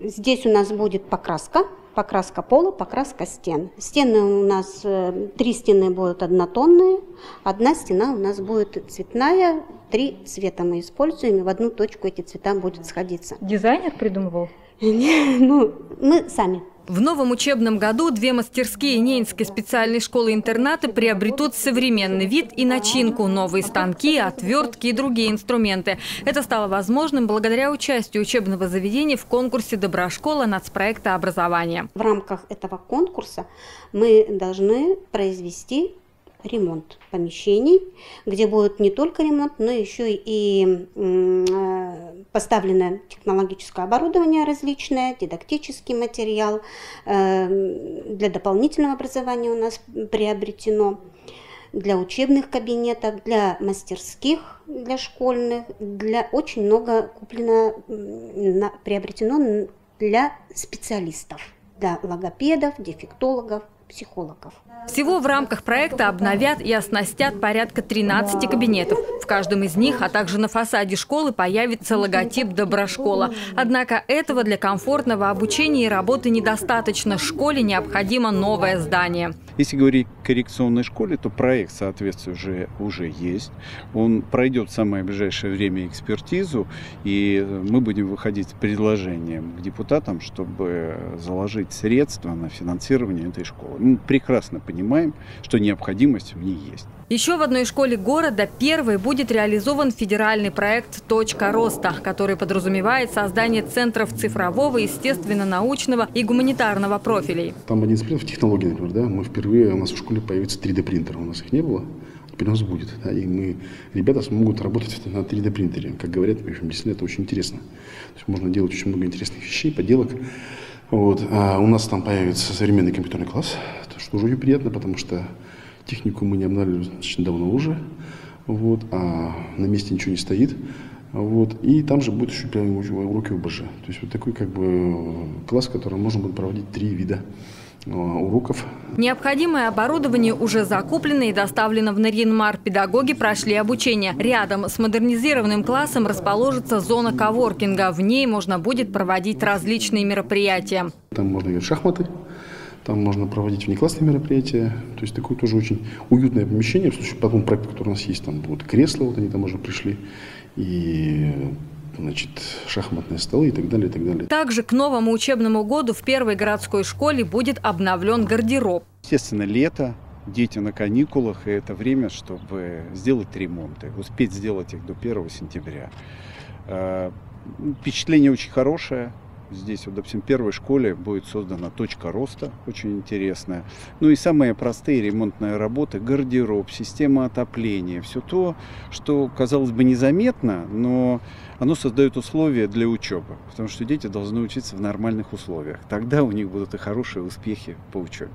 Здесь у нас будет покраска, покраска пола, покраска стен. Стены у нас, э, три стены будут однотонные, одна стена у нас будет цветная, три цвета мы используем, и в одну точку эти цвета будут сходиться. Дизайнер придумывал? Ну, мы сами. В новом учебном году две мастерские Ненецкой специальной школы-интерната приобретут современный вид и начинку, новые станки, отвертки и другие инструменты. Это стало возможным благодаря участию учебного заведения в конкурсе «Доброшкола» нацпроекта образования. В рамках этого конкурса мы должны произвести ремонт помещений, где будет не только ремонт, но еще и э, поставлено технологическое оборудование различное, дидактический материал. Э, для дополнительного образования у нас приобретено для учебных кабинетов, для мастерских, для школьных, для очень много куплено, приобретено для специалистов, для логопедов, дефектологов, психологов. Всего в рамках проекта обновят и оснастят порядка 13 кабинетов. В каждом из них, а также на фасаде школы появится логотип «Доброшкола». Однако этого для комфортного обучения и работы недостаточно. Школе необходимо новое здание. Если говорить о коррекционной школе, то проект, соответственно, уже, уже есть. Он пройдет в самое ближайшее время экспертизу, и мы будем выходить с предложением к депутатам, чтобы заложить средства на финансирование этой школы. Мы прекрасно понимаем, что необходимость в ней есть. Еще в одной школе города первой будет реализован федеральный проект «Точка роста», который подразумевает создание центров цифрового, естественно-научного и гуманитарного профилей. Там один из принципов технологии, например, да, мы впервые, у нас в школе появится 3D-принтер, у нас их не было, теперь у нас будет. Да, и мы, ребята смогут работать на 3D-принтере. Как говорят, в общем, действительно это очень интересно. То есть можно делать очень много интересных вещей, поделок. Вот. А у нас там появится современный компьютерный класс, что уже приятно, потому что технику мы не обновили достаточно давно уже, вот, а на месте ничего не стоит. Вот, и там же будет еще прям уроки ОБЖ. То есть вот такой как бы класс, в котором можно будет проводить три вида а, уроков. Необходимое оборудование уже закуплено и доставлено в Нарьинмар. Педагоги прошли обучение. Рядом с модернизированным классом расположится зона коворкинга. В ней можно будет проводить различные мероприятия. Там можно играть в шахматы, там можно проводить внеклассные мероприятия. То есть такое тоже очень уютное помещение. В случае по тому проекту, который у нас есть, там будут кресла, вот они там уже пришли. И значит, шахматные столы и так далее, и так далее. Также к новому учебному году в первой городской школе будет обновлен гардероб. Естественно, лето, дети на каникулах, и это время, чтобы сделать ремонты, успеть сделать их до 1 сентября. Э, впечатление очень хорошее, Здесь, вот, допустим, в первой школе будет создана точка роста, очень интересная. Ну и самые простые ремонтные работы, гардероб, система отопления, все то, что, казалось бы, незаметно, но оно создает условия для учебы, потому что дети должны учиться в нормальных условиях. Тогда у них будут и хорошие успехи по учебе.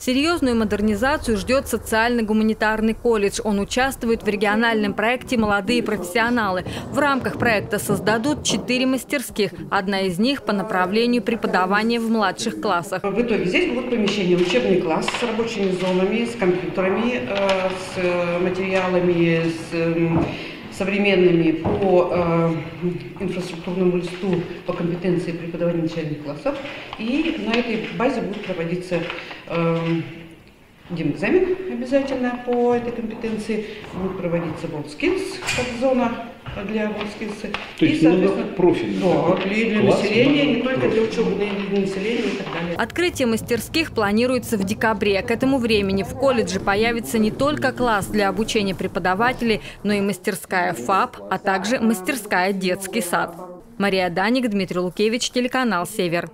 Серьезную модернизацию ждет социально-гуманитарный колледж. Он участвует в региональном проекте «Молодые профессионалы». В рамках проекта создадут четыре мастерских. Одна из них по направлению преподавания в младших классах. В итоге здесь будут помещения, учебный класс с рабочими зонами, с компьютерами, э, с материалами, с эм, современными по э, инфраструктурному листу по компетенции преподавания начальных классов. И на этой базе будет проводиться э, экзамен обязательно по этой компетенции. Будет проводиться WorldSkills как зона для WorldSkills. То есть и, профиль. Да, для, для населения, не только для учебы, но и для населения и так далее. Открытие мастерских планируется в декабре. К этому времени в колледже появится не только класс для обучения преподавателей, но и мастерская ФАП, а также мастерская детский сад. Мария Даник, Дмитрий Лукевич, телеканал «Север».